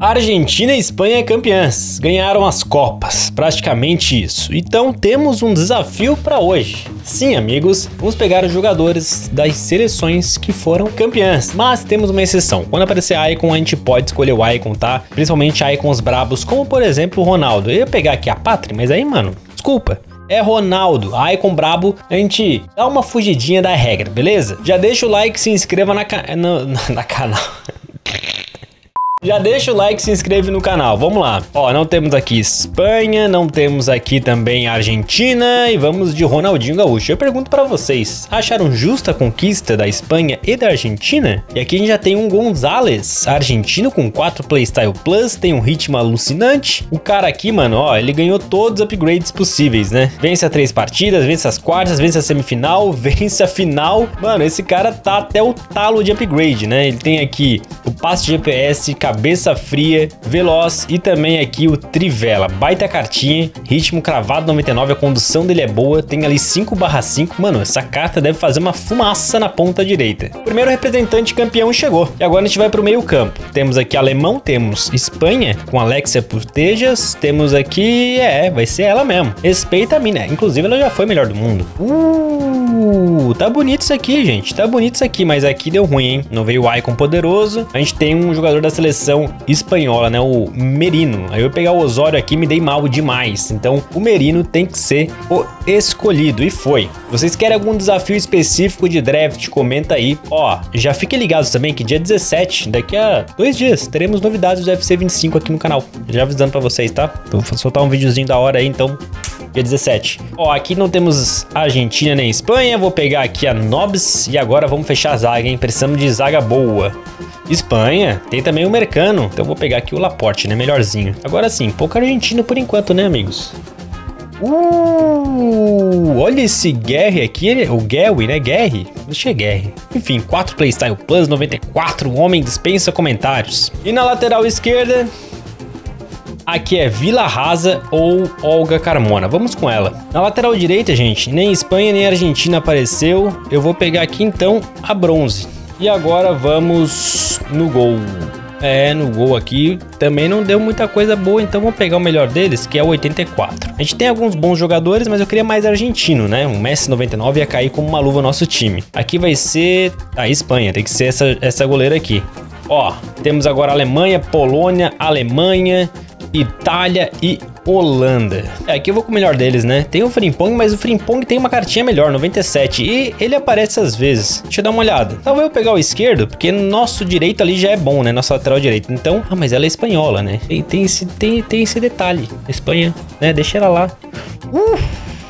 Argentina e Espanha campeãs, ganharam as Copas, praticamente isso. Então temos um desafio para hoje. Sim, amigos, vamos pegar os jogadores das seleções que foram campeãs, mas temos uma exceção. Quando aparecer Icon, a gente pode escolher o Icon, tá? Principalmente Icons brabos, como por exemplo o Ronaldo. Eu ia pegar aqui a Pátria, mas aí, mano, desculpa, é Ronaldo, Icon brabo, a gente dá uma fugidinha da regra, beleza? Já deixa o like, se inscreva na, ca... no, na canal. Já deixa o like e se inscreve no canal, vamos lá. Ó, não temos aqui Espanha, não temos aqui também Argentina e vamos de Ronaldinho Gaúcho. Eu pergunto para vocês, acharam justa a conquista da Espanha e da Argentina? E aqui a gente já tem um Gonzalez, argentino com 4 Playstyle Plus, tem um ritmo alucinante. O cara aqui, mano, ó, ele ganhou todos os upgrades possíveis, né? Vence a três partidas, vence as quartas, vence a semifinal, vence a final. Mano, esse cara tá até o talo de upgrade, né? Ele tem aqui o passe de GPS, cabeça fria, veloz e também aqui o Trivela. Baita cartinha, ritmo cravado 99, a condução dele é boa, tem ali 5/5. Mano, essa carta deve fazer uma fumaça na ponta direita. Primeiro representante campeão chegou. E agora a gente vai pro meio campo. Temos aqui alemão, temos Espanha com Alexia Putejas, temos aqui, é, vai ser ela mesmo. Respeita a mina, inclusive ela já foi melhor do mundo. Uh, tá bonito isso aqui, gente, tá bonito isso aqui, mas aqui deu ruim, hein? Não veio o Icon poderoso. A gente tem um jogador da seleção espanhola, né? O Merino. Aí eu pegar o Osório aqui me dei mal demais. Então o Merino tem que ser o escolhido. E foi. Vocês querem algum desafio específico de draft? Comenta aí. Ó, já fiquem ligados também que dia 17, daqui a dois dias, teremos novidades do UFC 25 aqui no canal. Já avisando pra vocês, tá? Vou soltar um videozinho da hora aí, então dia 17. Ó, aqui não temos Argentina nem Espanha, vou pegar aqui a Nobs e agora vamos fechar a zaga, hein? Precisamos de zaga boa. Espanha, tem também o Mercano, então vou pegar aqui o Laporte, né? Melhorzinho. Agora sim, pouco argentino por enquanto, né, amigos? Uh, olha esse Guerre aqui, ele, o Gary, né? Guerre? Deixa Guerre. Enfim, 4 Playstyle Plus, 94, o homem dispensa comentários. E na lateral esquerda, Aqui é Vila Rasa ou Olga Carmona. Vamos com ela. Na lateral direita, gente, nem Espanha nem Argentina apareceu. Eu vou pegar aqui então a bronze. E agora vamos no gol. É, no gol aqui também não deu muita coisa boa, então vou pegar o melhor deles, que é o 84. A gente tem alguns bons jogadores, mas eu queria mais argentino, né? O Messi 99 ia cair como uma luva no nosso time. Aqui vai ser a Espanha, tem que ser essa, essa goleira aqui. Ó, temos agora Alemanha, Polônia, Alemanha, Itália e Holanda. É, aqui eu vou com o melhor deles, né? Tem o Frimpong, mas o Frimpong tem uma cartinha melhor, 97. E ele aparece às vezes. Deixa eu dar uma olhada. Talvez eu pegar o esquerdo, porque nosso direito ali já é bom, né? Nosso lateral direito. Então, ah, mas ela é espanhola, né? Tem, tem, esse, tem, tem esse detalhe. Espanha, né? Deixa ela lá. Uh!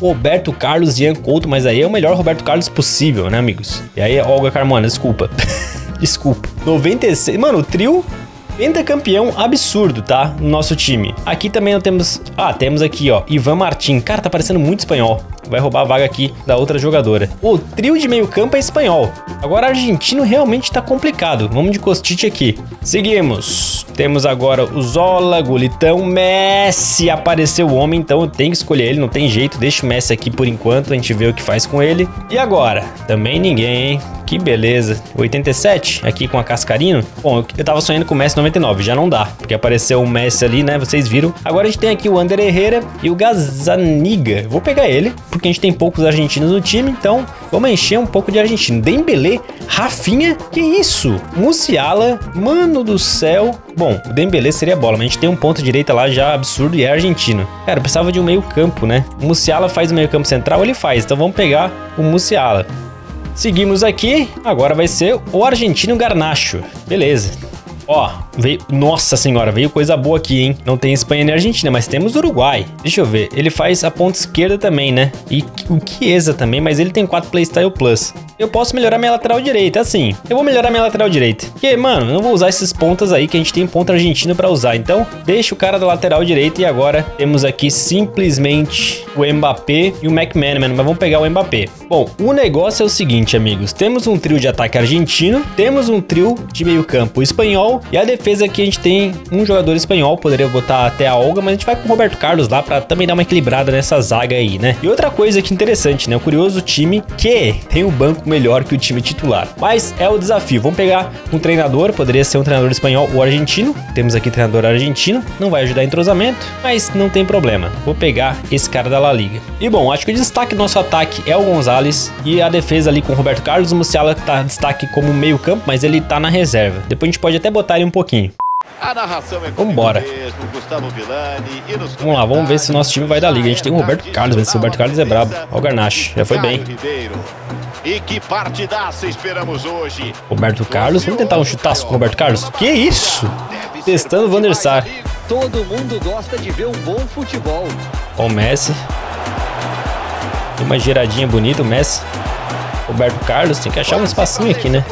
Roberto Carlos Ian Couto, mas aí é o melhor Roberto Carlos possível, né, amigos? E aí, Olga Carmona, desculpa. desculpa. 96. Mano, o trio Pentacampeão absurdo, tá? No nosso time. Aqui também nós temos... Ah, temos aqui, ó. Ivan Martin. Cara, tá parecendo muito espanhol. Vai roubar a vaga aqui da outra jogadora. O trio de meio campo é espanhol. Agora argentino realmente tá complicado. Vamos de Costite aqui. Seguimos. Temos agora o Zola, Gulitão, Messi. Apareceu o homem, então eu tenho que escolher ele. Não tem jeito. Deixa o Messi aqui por enquanto. A gente vê o que faz com ele. E agora? Também ninguém, hein? Que beleza. 87, aqui com a Cascarino. Bom, eu tava sonhando com o Messi 99, já não dá, porque apareceu o Messi ali, né? Vocês viram. Agora a gente tem aqui o Ander Herrera e o Gazaniga. Vou pegar ele, porque a gente tem poucos argentinos no time, então vamos encher um pouco de argentino. Dembele, Rafinha, que isso? Musiala, mano do céu. Bom, o Dembele seria bola, mas a gente tem um ponto direita lá já absurdo e é argentino. Cara, precisava de um meio campo, né? O Musiala faz o meio campo central, ele faz, então vamos pegar o Musiala. Seguimos aqui, agora vai ser o argentino Garnacho. Beleza. Ó, veio... Nossa senhora, veio coisa boa aqui, hein? Não tem Espanha nem Argentina, mas temos Uruguai. Deixa eu ver. Ele faz a ponta esquerda também, né? E o Chiesa também, mas ele tem 4 Playstyle Plus. Eu posso melhorar minha lateral direita, assim. Eu vou melhorar minha lateral direita. Porque, mano, eu não vou usar esses pontas aí que a gente tem ponta argentina pra usar. Então, deixa o cara da lateral direita e agora temos aqui simplesmente o Mbappé e o McManaman. Mas vamos pegar o Mbappé. Bom, o negócio é o seguinte, amigos. Temos um trio de ataque argentino, temos um trio de meio campo espanhol E a defesa aqui a gente tem um jogador espanhol, poderia botar até a Olga, mas a gente vai com o Roberto Carlos lá para também dar uma equilibrada nessa zaga aí, né? E outra coisa que interessante, né? O curioso time que tem um banco melhor que o time titular. Mas é o desafio. Vamos pegar um treinador, poderia ser um treinador espanhol ou argentino. Temos aqui treinador argentino, não vai ajudar em entrosamento, mas não tem problema. Vou pegar esse cara da La Liga. E bom, acho que o destaque do nosso ataque é o Gonzalez e a defesa ali com o Roberto Carlos. O Musiala tá destaque como meio campo, mas ele tá na reserva. Depois a gente pode até botar ele um pouquinho. A narração é Vambora. mesmo, e Vamos lá, vamos ver se o nosso time vai dar liga. A gente tem o Roberto Carlos, mas esse Roberto Carlos é brabo. Olha o Garnacho, já foi bem. E que partidaça esperamos hoje. Roberto Carlos, vamos tentar um chutaço com o Roberto Carlos? Que isso? Testando o Van der Sar. Todo mundo gosta de ver um bom futebol. Ó o Messi. Tem uma giradinha bonita, o Messi. Roberto Carlos, tem que achar um espacinho aqui, né?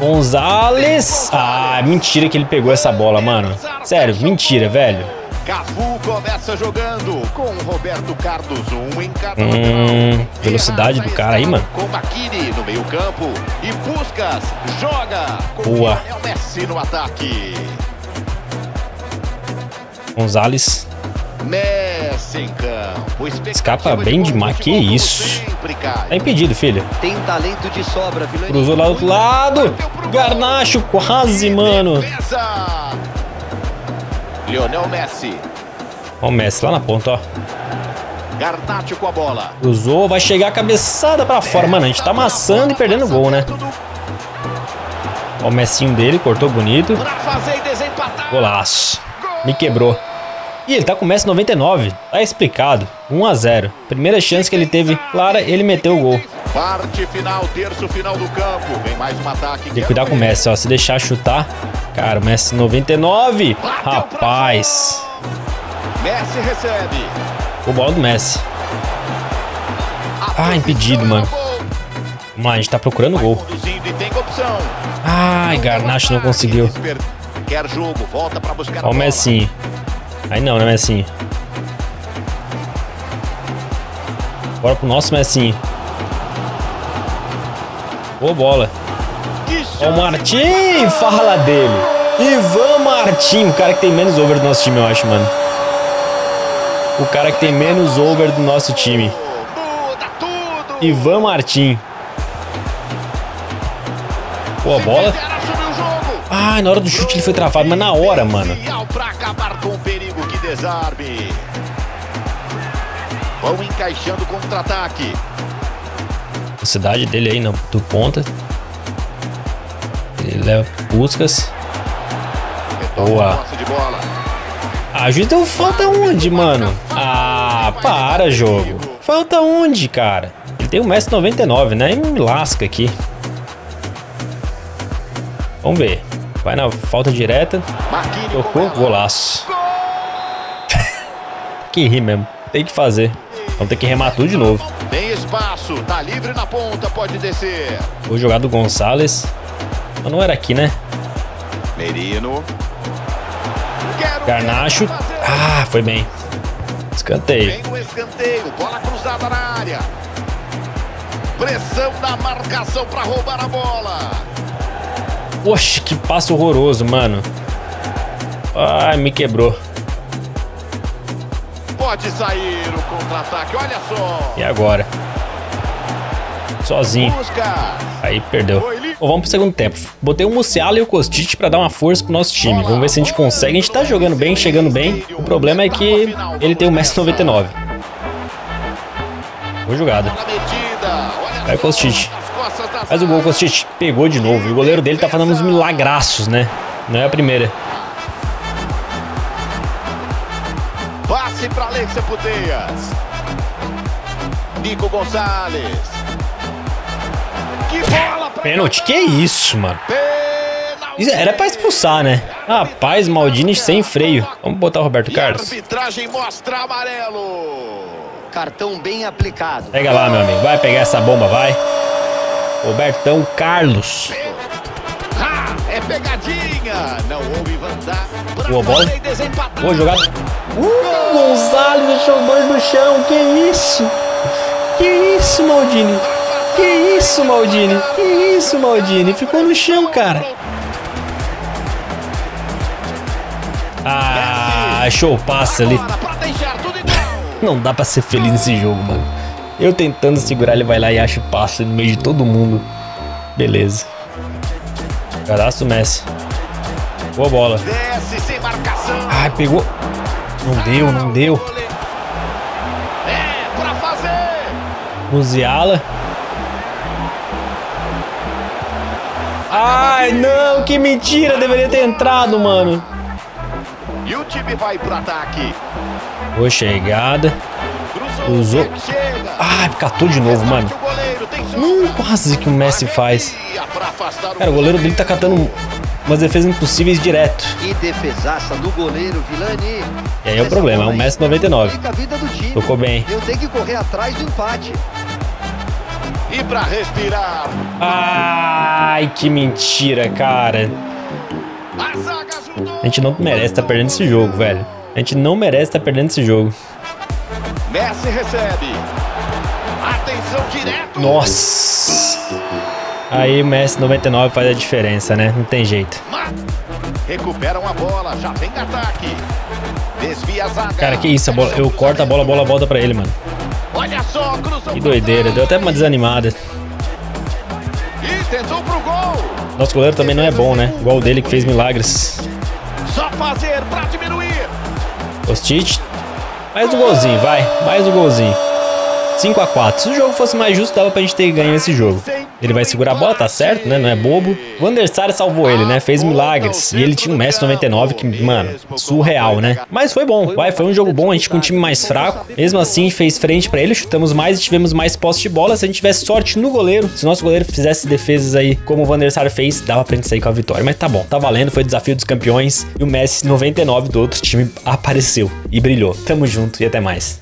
Gonzalez. Ah, mentira que ele pegou essa bola, mano. Sério, mentira, velho. Cafu começa jogando com Roberto Carlos, um em cada Hum, velocidade do cara aí, mano. Com Makini no meio campo e Puskas joga com Boa. Lionel Messi no ataque. Gonzalez. Messi Escapa bem demais. Que isso? Tá impedido, filho. Tem talento de sobra. Cruzou lá do outro lado. Garnacho, quase, mano. Lionel Messi. Ó o Messi lá na ponta, ó. Garnacho com a bola. Cruzou, vai chegar a cabeçada pra fora. Mano, a gente tá amassando e perdendo gol, né? Ó o Messinho dele, cortou bonito. Golaço. Me quebrou. E ele tá com o Messi 99. Tá explicado. 1 a 0 Primeira chance que ele teve clara, ele meteu o gol. Parte final, terço final do campo. Vem mais um ataque. Tem que cuidar com o Messi, ó. Se deixar chutar. Cara, o Messi 99. Rapaz. Messi recebe. O bola do Messi. Ah, impedido, mano. Vamos lá, a gente tá procurando gol. Tem opção. Ai, Garnacho não conseguiu. Quer jogo, volta pra buscar Ó o bola. Aí não, né, Messinho? Bora pro nosso Messinho. Boa bola. Ó o. Martim, fala dele. Ivan Martim, o cara que tem menos over do nosso time, eu acho, mano. O cara que tem menos over do nosso time. Ivan Martim. Boa bola. Ah, na hora do chute ele foi travado, mas na hora, mano. Desarme. Vão encaixando contra-ataque. Velocidade dele aí no, do ponta. Ele leva buscas. Boa. a juiz deu falta onde, mano? Ah, para, jogo. Falta onde, cara? Ele tem o Messi 99, né? E me lasca aqui. Vamos ver. Vai na falta direta. Tocou, golaço. Que ri mesmo. Tem que fazer. Vamos ter que remar tudo de novo. Tem espaço, tá livre na ponta, pode descer. Vou jogar do Gonçalves. Mas não era aqui, né? Merino. Garnacho. Ah, foi bem. Escanteio. Vem o escanteio, bola cruzada na área. Pressão da marcação para roubar a bola. Poxa, que passo horroroso, mano. Ai, me quebrou. Pode sair o contra-ataque, olha só. E agora? Sozinho. Aí perdeu. Bom, vamos pro segundo tempo. Botei o Musiala e o Kostic pra dar uma força pro nosso time. Vamos ver se a gente consegue. A gente tá jogando bem, chegando bem. O problema é que ele tem o Messi 99. Boa jogada. Vai, Kostic. Faz o gol. Kostic. Pegou de novo. E o goleiro dele tá fazendo uns milagraços, né? Não é a primeira. Passe para Alexia Puteias. Nico Gonçalves. Que bola pra Pênalti? Que isso, mano? Pênalti. Isso Era pra expulsar, né? Rapaz, Maldini sem freio. Vamos botar o Roberto Carlos. arbitragem mostra amarelo. Cartão bem aplicado. Pega lá, meu amigo. Vai pegar essa bomba, vai. Robertão Carlos. É pegadinha. Não houve vantagem. Boa bola. Boa jogada. Uh, Gonzalez achou dois no chão. Que isso? Que isso, Maldini? Que isso, Maldini? Que isso, Maldini? Ficou no chão, cara. Ah, show passa ali. Agora pra deixar tudo igual. Não dá pra ser feliz nesse jogo, mano. Eu tentando segurar, ele vai lá e acha o passe no meio de todo mundo. Beleza. Cadastro Messi. Boa bola. Desce sem marcação. Ai, pegou. Não deu, não deu. É pra fazer. Musiala. Ai, não, que mentira. Deveria ter entrado, mano. E o time vai pro ataque. Boa chegada. Cruzou. Usou. Ai, catou de novo, mano. Hum, quase que o Messi faz. Cara, o goleiro dele tá catando umas defesas impossíveis direto. Que defesaça do goleiro, Vilani. E aí é o problema, é o Messi 99. complica a vida do time. Tocou bem. Eu tenho que correr atrás do empate. E pra respirar. Ai, que mentira, cara. A gente não merece estar perdendo esse jogo, velho. A gente não merece estar perdendo esse jogo. Messi recebe. Direto. Nossa. Aí o Messi 99 faz a diferença, né? Não tem jeito. Recuperam a bola, já vem ataque. Desvia a zaga. Cara, que isso, a bola, eu corto a bola, a bola volta pra ele, mano. Olha só, cruzou. Que doideira, deu até uma desanimada. E tentou pro gol. Nosso goleiro também não é bom, né? Igual o dele que fez milagres. Só fazer pra diminuir. Ostich. Mais um golzinho, vai. Mais um golzinho. 5 a 4 Se o jogo fosse mais justo, dava pra gente ter ganho esse jogo. Ele vai segurar a bola, tá certo, né? Não é bobo. O Van der Sar salvou ele, né? Fez milagres. E ele tinha um Messi 99 que, mano, surreal, né? Mas foi bom. Vai, foi um jogo bom. A gente com um time mais fraco. Mesmo assim, fez frente pra ele. Chutamos mais e tivemos mais posse de bola. Se a gente tivesse sorte no goleiro, se nosso goleiro fizesse defesas aí como o Van der Sar fez, dava pra gente sair com a vitória. Mas tá bom, tá valendo. Foi o desafio dos campeões. E o Messi 99 do outro time apareceu e brilhou. Tamo junto e até mais.